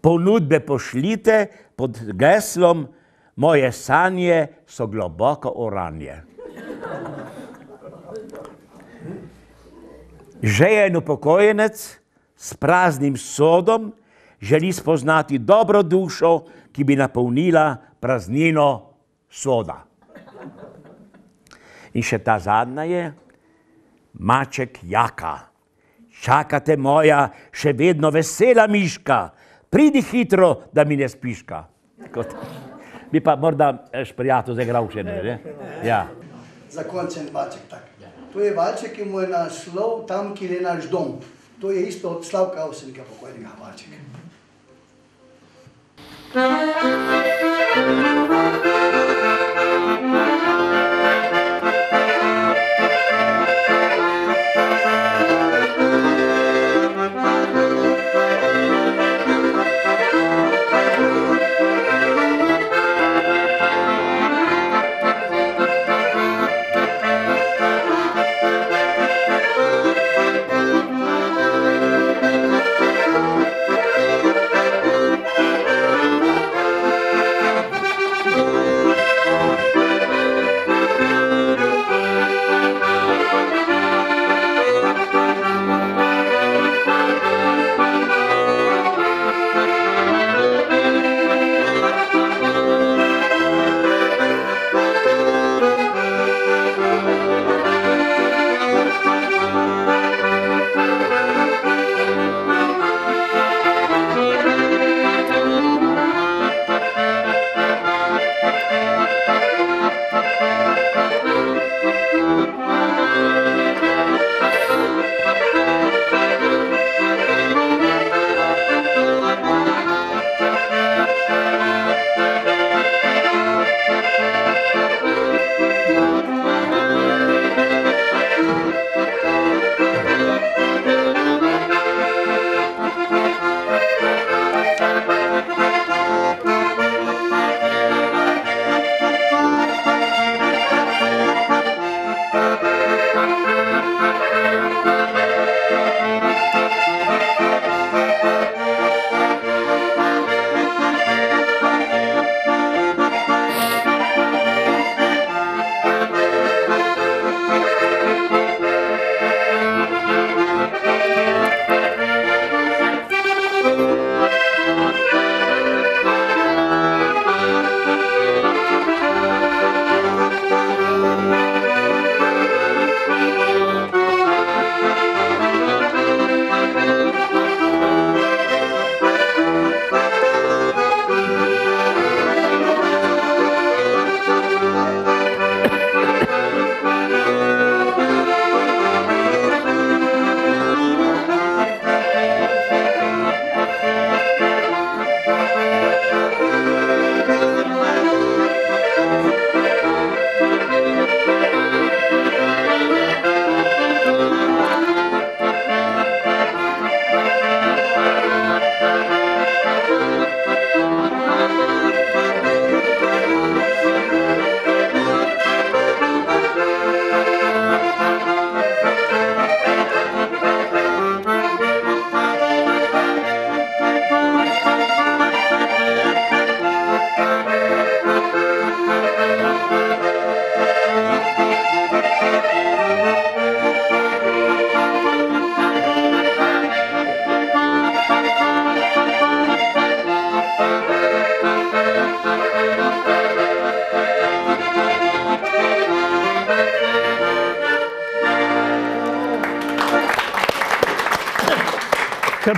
Ponudbe pošljite pod geslom Moje sanje so globoko oranje. Žejen upokojenec s praznim sodom želi spoznati dobro dušo, ki bi napolnila praznino soda. In še ta zadnja je, maček jaka. Čakate moja, še vedno vesela miška, pridi hitro, da mi ne spiška. Kot. Bi pa morda eh, šprijatu zaigral še ne. ne? Ja. Zakončen maček tak. To je valček, ki mu je naslov tam, kjer je naš dom. To je isto od Slavka Avsenika, pokojnega valčeka. Thank you.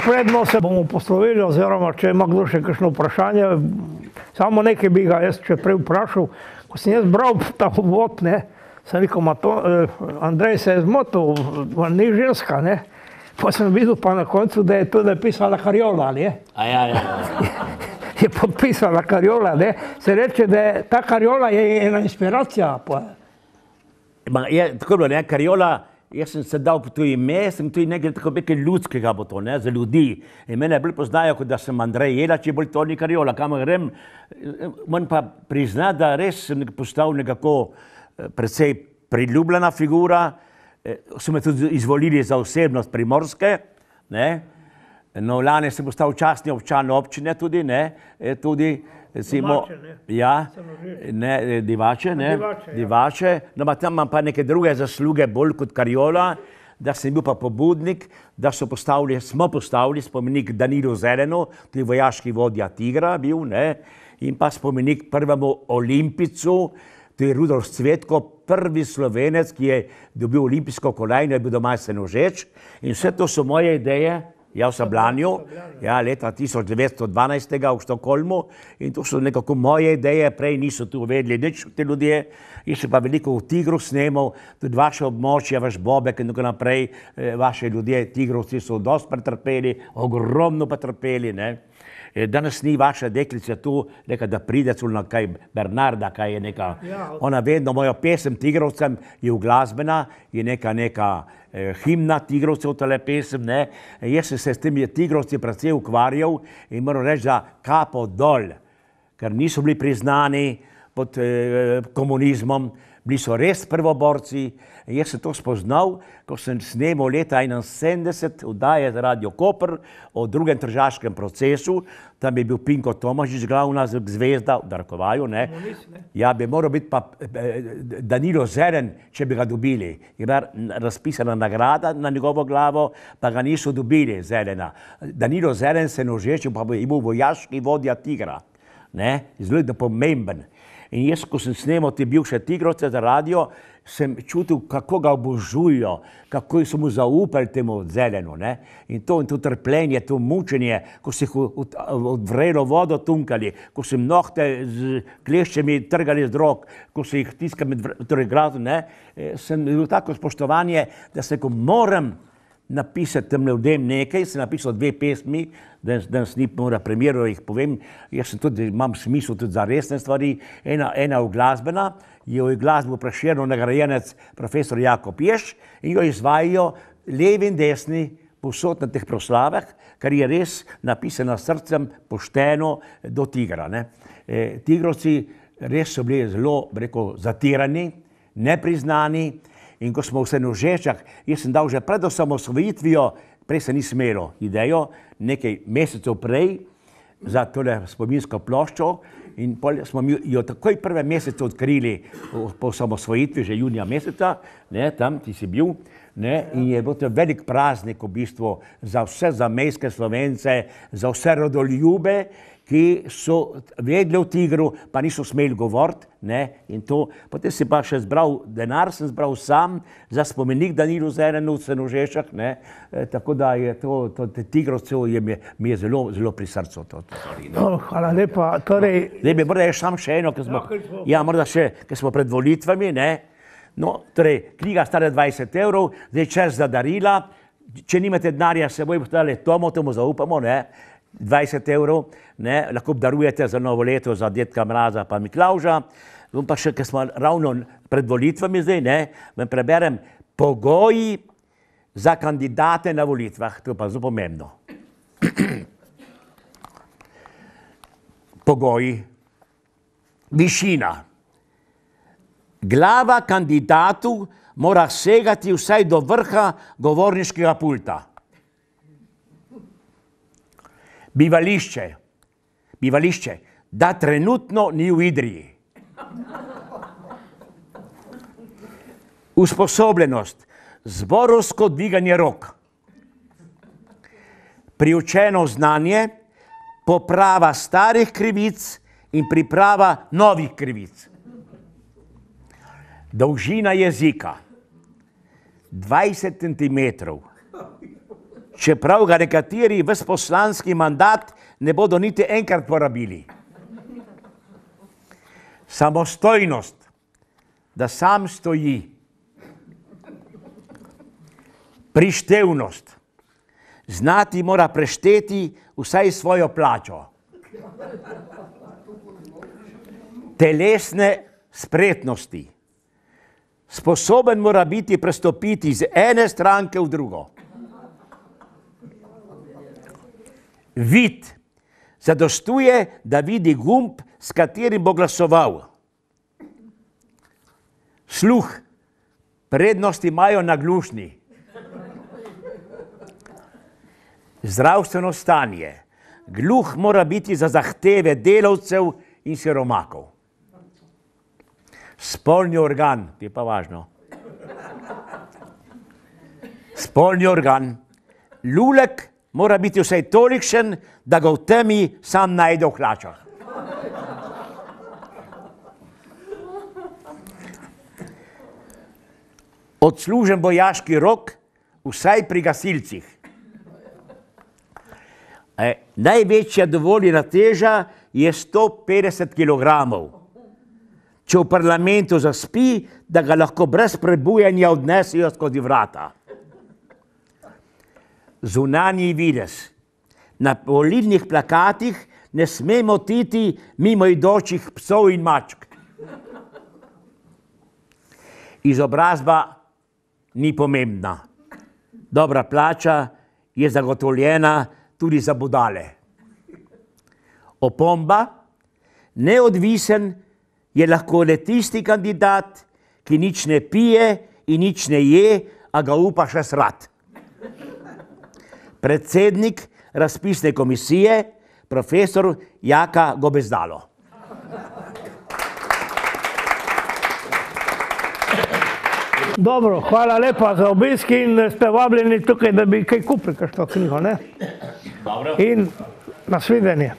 Predno se bomo poslovili, oziroma če ima kdo še kakšno vprašanje, samo nekaj bi ga jaz še prej vprašal. Ko sem jaz bral ta uvod, ne, sem rekel, "Ma to, eh, Andrej se je zmotil, ma ni ženska, ne. Pa sem videl pa na koncu, da je to napisala Karjola, ne. A ja, ja. Je podpisala Karjola, ne. Se reče, da je ta Karjola je ena inspiracija. Pa. Ma, je, tako je bilo, ne, Karjola, jaz sem se dal to ime, sem to nekaj tako nekaj ljudskega bo to, ne, za ljudi. In mene bolj poznajo, kot da sem Andrej Jelač, je bolj to ni Karjola, kam grem. Moram pa priznati, da res sem postal nekako eh, precej priljubljena figura. Eh, So me tudi izvolili za osebnost primorske, ne. No, lani sem postal častni občan občine tudi, ne, eh, tudi, recimo, Divače, ne? ja, ne, eh, divače, ne, Divače, ja. divače, no, tam imam pa neke druge zasluge, bolj kot Karjola, da sem bil pa pobudnik, da so postavili, smo postavili spomenik Danilu Zelenu, tudi vojaški vodja Tigra bil, ne, in pa spomenik prvemu Olimpicu, to je Rudolf Cvetko, prvi slovenec, ki je dobil olimpijsko kolajno, je bil doma senožeč. In vse to so moje ideje, ja, v Sablanju, ja, leta 1912. v Štokholmu in to so nekako moje ideje, prej niso tu vedeli nič ti ljudje, jaz sem pa veliko v Tigru snemal, tudi vaše območje, vaš Bobek in tako naprej, eh, vaše ljudje, Tigrovci so dosti pretrpeli, ogromno pretrpeli, ne. Eh, Danes ni vaša deklica tu, neka da pride celo na kaj Bernarda, kaj je neka. Ja. Ona vedno mojo pesem Tigrovcem je uglasbena, je neka, neka eh, himna Tigrovcev, tale pesem. Ne? Jaz sem se s temi Tigrovci precej ukvarjal in moram reči, da kapo dol, ker niso bili priznani pod eh, komunizmom, bili so res prvoborci. Jaz sem to spoznal, ko sem snemal leta 71 vdaje za Radio Koper o drugem tržaškem procesu. Tam je bil Pinko Tomažič, glavna zvezda, v Darkovaju. Ne? Ja, bi moral biti pa eh, Danilo Zeren, če bi ga dobili. Je bila razpisana nagrada na njegovo glavo, pa ga niso dobili Zelena. Danilo Zeren se nožečil, pa je bil vojaški vodja Tigra. Ne? Zelo je pomemben. In jaz, ko sem snemal te bivše tigrovce za radio, sem čutil, kako ga obožujejo, kako so mu zaupali temu zelenu. Ne? In to, in to trpljenje, to mučenje, ko so jih v, v, v vrelo vodo tunkali, ko so jim nohte z kleščami trgali z rok, ko so jih tiskali med torej gradu, ne? Eh, sem imel tako spoštovanje, da se ko moram napisati tem ljudem nekaj, sem napisal dve pesmi, danes, danes ni mora premjero, jih povem, jaz sem tudi, imam smisel tudi za resne stvari, ena, ena je glasbena, je v glasbo preširno nagrajenec profesor Jakob Ješ in jo izvajajo levi in desni povsod na teh proslavah, kar je res napisano srcem, pošteno do tigra. Ne. E, tigrovci res so bili zelo, rekel, zatirani, nepriznani, In ko smo v Senožečah, jaz sem dal že pred osamosvojitvijo, prej se ni smelo, idejo, nekaj mesecev prej za tole spominsko ploščo. In smo mi jo takoj prve mesece odkrili po osamosvojitvi, že junija meseca, ne, tam ti si bil. Ne, in je bil to velik praznik v bistvu za vse zamejske slovence, za vse rodoljube, ki so vedeli o tigru, pa niso smeli govoriti. To, potem si pa še zbral denar, sem zbral sam za spomenik Danilu Zerenu v. Ne, e, tako da je to, to tigrovcev je, mi je, mi je zelo, zelo pri srcu. To, to. No, hvala lepa. Torej, Zdaj bi morda sam še eno, ker smo, Ja, smo- ja, morda še, ker smo pred volitvami, ne. No, torej, knjiga stara 20 evrov, zdaj čas za darila. Če nimate denarja, se bojo dali tomu, tomu zaupamo, ne. 20 evrov, ne, lahko darujete za novo leto, za Detka Mraza pa Miklauža. Bom pa še, ker smo ravno pred volitvami zdaj, ne, vam preberem pogoji za kandidate na volitvah. To je pa zelo pomembno. Pogoji. Višina. Glava kandidatu mora segati vsaj do vrha govorniškega pulta. Bivališče. Bivališče, da trenutno ni v Idriji. Usposobljenost, zborovsko dviganje rok, priučeno znanje, poprava starih krivic in priprava novih krivic. Dolžina jezika 20 cm. Čeprav ga nekateri v poslanski mandat ne bodo niti enkrat porabili. Samostojnost, da sam stoji, prištevnost, znati mora prešteti vsaj svojo plačo. Telesne spretnosti. Sposoben mora biti prestopiti iz ene stranke v drugo. Vid zadostuje, da vidi gumb, s katerim bo glasoval. Sluh, prednosti imajo naglušni. Zdravstveno stanje. Gluh mora biti za zahteve delavcev in siromakov. Spolni organ, je pa važno. Spolni organ. Lulek mora biti vsaj tolikšen, da ga v temi sam najde v hlačah. Odslužen vojaški rok, vsaj pri gasilcih. E, največja dovoljena teža je 150 kg. Če v parlamentu zaspi, da ga lahko brez prebujanja odnesijo skozi vrata. Zunanji videz. Na volilnih plakatih ne sme motiti mimo idočih psov in mačk. Izobrazba ni pomembna. Dobra plača je zagotovljena tudi za budale. Opomba, neodvisen je lahko le tisti kandidat, ki nič ne pije in nič ne je, a ga upa še srat. Predsednik razpisne komisije, profesor Jaka Gobezdalo. Dobro, hvala lepa za obisk in ste vabljeni tukaj, da bi kaj kupili kakšno knjigo. Ne? Dobro. In nasvidenje.